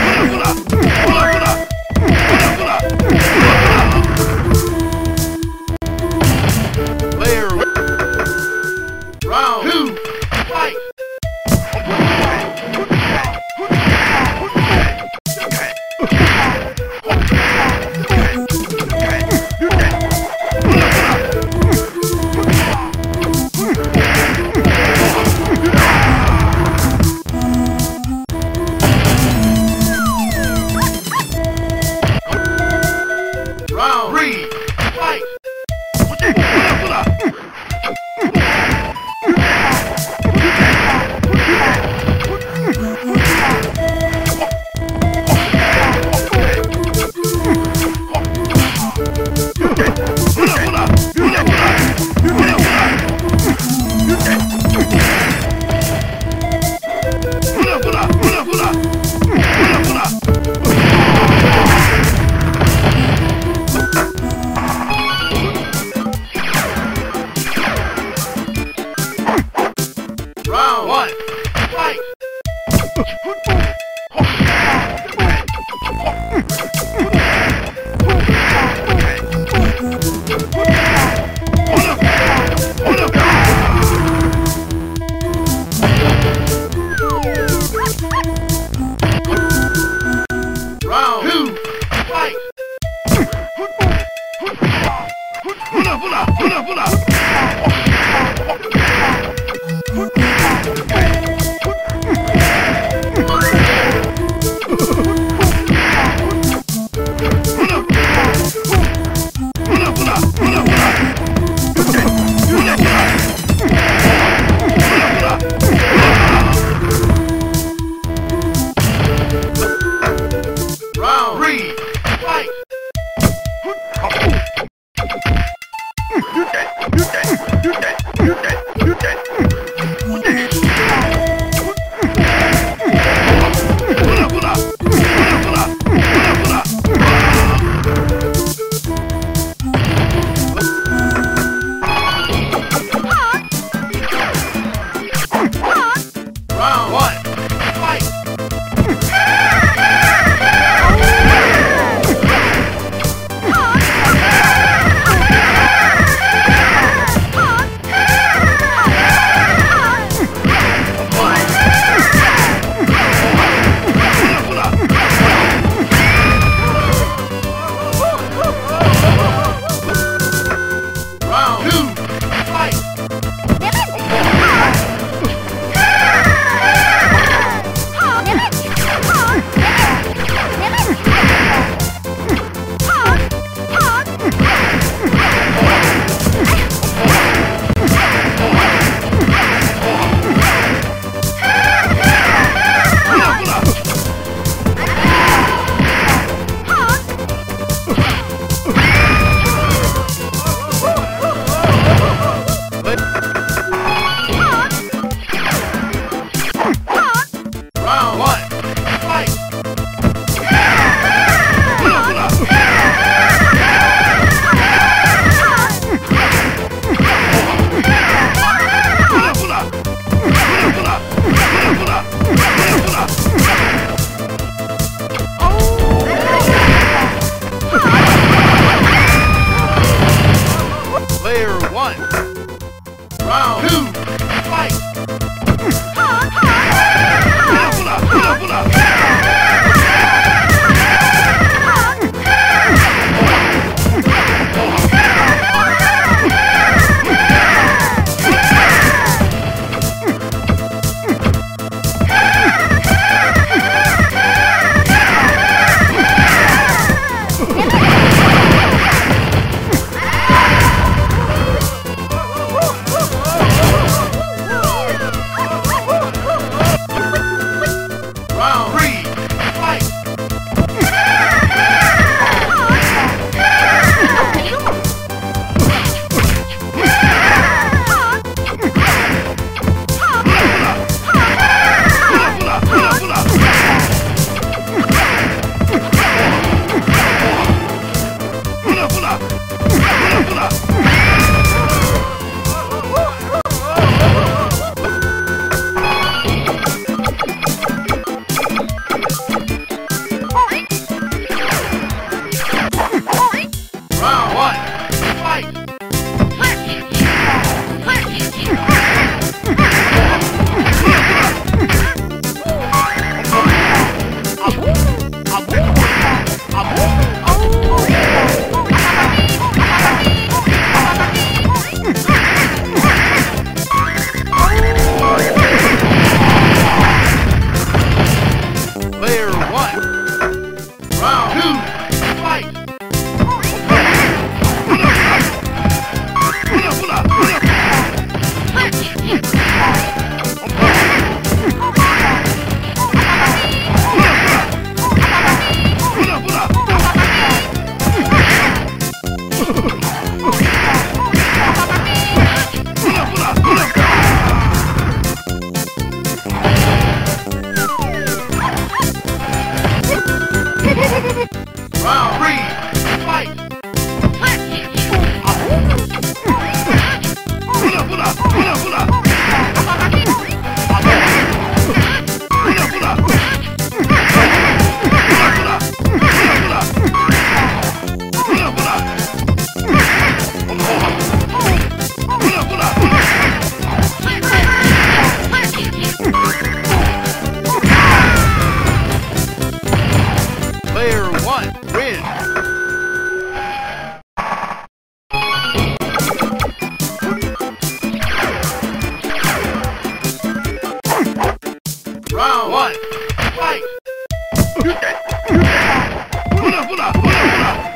Ah! 不了不了不能 One win. Round one, fight!